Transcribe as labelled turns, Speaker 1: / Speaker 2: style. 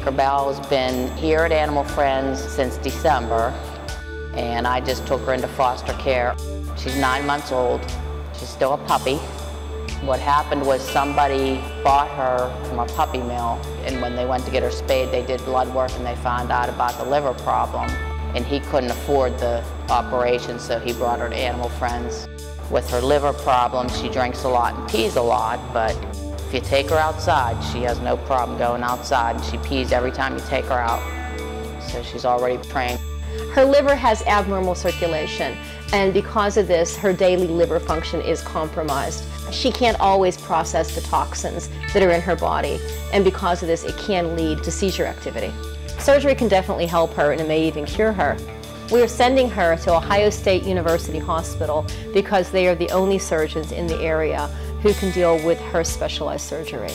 Speaker 1: Tinkerbell's been here at Animal Friends since December, and I just took her into foster care. She's nine months old. She's still a puppy. What happened was somebody bought her from a puppy mill, and when they went to get her spayed, they did blood work and they found out about the liver problem. And he couldn't afford the operation, so he brought her to Animal Friends. With her liver problem, she drinks a lot and pees a lot, but if you take her outside, she has no problem going outside, and she pees every time you take her out. So she's already trained.
Speaker 2: Her liver has abnormal circulation, and because of this, her daily liver function is compromised. She can't always process the toxins that are in her body, and because of this, it can lead to seizure activity. Surgery can definitely help her, and it may even cure her. We are sending her to Ohio State University Hospital because they are the only surgeons in the area who can deal with her specialized surgery.